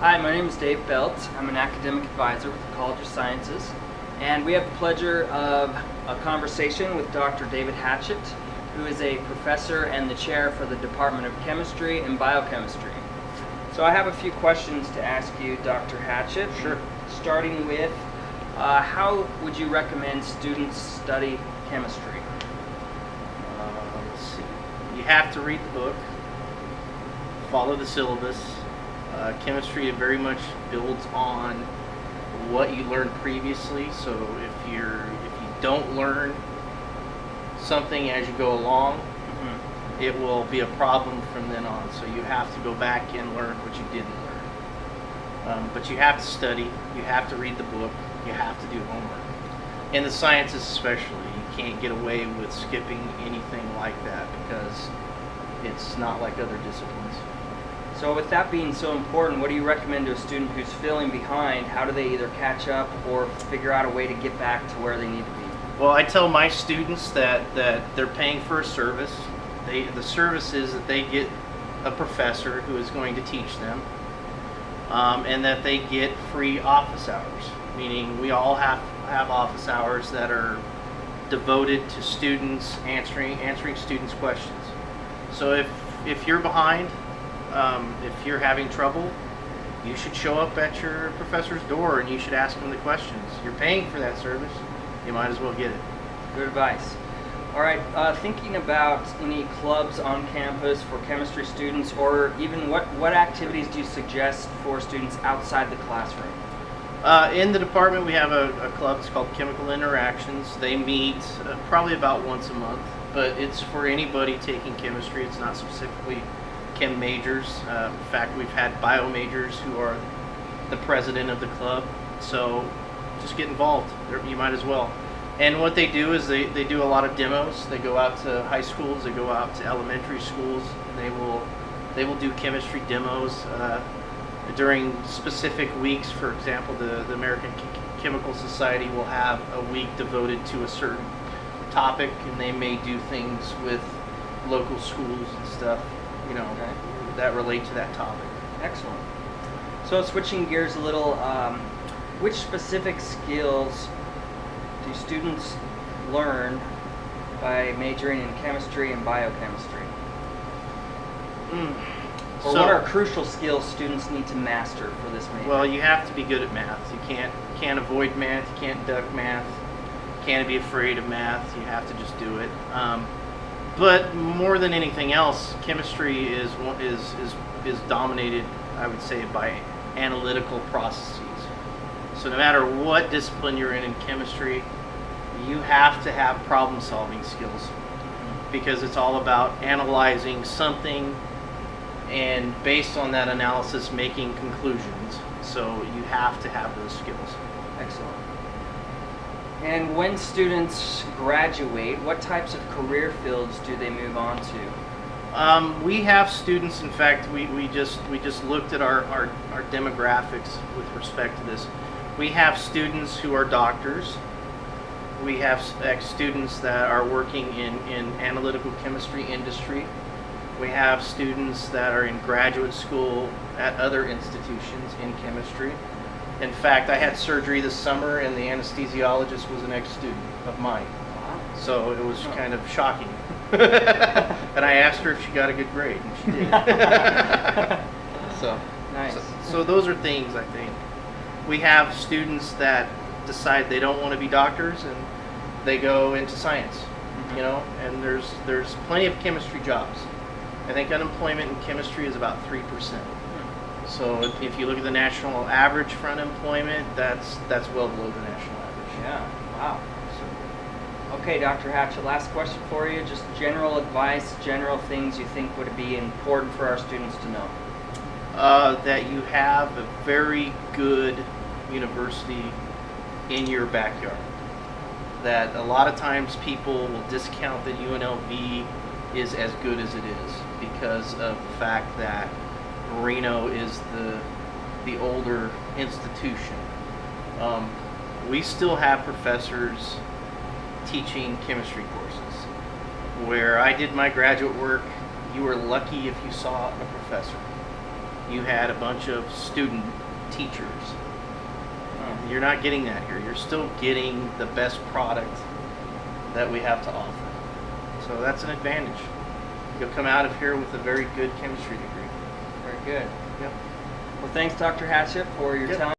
Hi, my name is Dave Belt. I'm an academic advisor with the College of Sciences, and we have the pleasure of a conversation with Dr. David Hatchett, who is a professor and the chair for the Department of Chemistry and Biochemistry. So I have a few questions to ask you, Dr. Hatchett. Sure. Starting with, uh, how would you recommend students study chemistry? Uh, let's see. You have to read the book, follow the syllabus. Uh, chemistry very much builds on what you learned previously. So if you're if you don't learn something as you go along, Mhm. it will be a problem from then on. So you have to go back and learn what you didn't learn. Um, but you have to study. You have to read the book. You have to do homework. In the sciences, especially, you can't get away with skipping anything like that because it's not like other disciplines. So with that being so important, what do you recommend to a student who's feeling behind? How do they either catch up or figure out a way to get back to where they need to be? Well, I tell my students that, that they're paying for a service. They, the service is that they get a professor who is going to teach them, um, and that they get free office hours. Meaning, we all have have office hours that are devoted to students answering answering students' questions. So if if you're behind, um, if you're having trouble, you should show up at your professor's door and you should ask him the questions. You're paying for that service, you might as well get it. Good advice. All right, uh, thinking about any clubs on campus for chemistry students, or even what, what activities do you suggest for students outside the classroom? Uh, in the department, we have a, a club. It's called Chemical Interactions. They meet uh, probably about once a month, but it's for anybody taking chemistry. It's not specifically chem majors. Uh, in fact, we've had bio majors who are the president of the club. So just get involved. You might as well. And what they do is they, they do a lot of demos. They go out to high schools. They go out to elementary schools. And they will they will do chemistry demos. Uh, during specific weeks. For example, the, the American Ch- Chemical Society will have a week devoted to a certain topic, and they may do things with local schools and stuff, you know, Okay. that relate to that topic. Excellent. So switching gears a little, um, which specific skills do students learn by majoring in chemistry and biochemistry? Or So- what are crucial skills students need to master for this major? Well, you have to be good at math. You can't can't avoid math. You can't duck math. You can't be afraid of math. You have to just do it. Um, but more than anything else, chemistry is is is is dominated, I would say, by analytical processes. So no matter what discipline you're in in chemistry, you have to have problem-solving skills because it's all about analyzing something and based on that analysis making conclusions so you have to have those skills Excellent. And when students graduate, what types of career fields do they move on to? um, we have students in fact we, we just we just looked at our, our, our demographics with respect to this. We have students who are doctors. We have students that are working in, in analytical chemistry industry. We have students that are in graduate school at other institutions in chemistry In fact, I had surgery this summer, and the anesthesiologist was an ex-student of mine. So it was kind of shocking. and I asked her if she got a good grade, and she did. so, Nice. so, so those are things I think. We have students that decide they don't want to be doctors, and they go into science. Mhm. You know, and there's there's plenty of chemistry jobs. I think unemployment in chemistry is about three percent. So if, if you look at the national average for unemployment, that's that's well below the national average. Yeah. Wow. So, Okay, Dr. Hatchett, last question for you. Just general advice, general things you think would be important for our students to know. uh, that you have a very good university in your backyard. That a lot of times people will discount that UNLV is as good as it is because of the fact that Reno is the the older institution. Um, we still have professors teaching chemistry courses. Where I did my graduate work, you were lucky if you saw a professor. You had a bunch of student teachers. Um, you're not getting that here. You're still getting the best product that we have to offer. So that's an advantage. You'll come out of here with a very good chemistry degree. Good. Yep. Well, thanks, Dr. Hatchett, for your yep. time.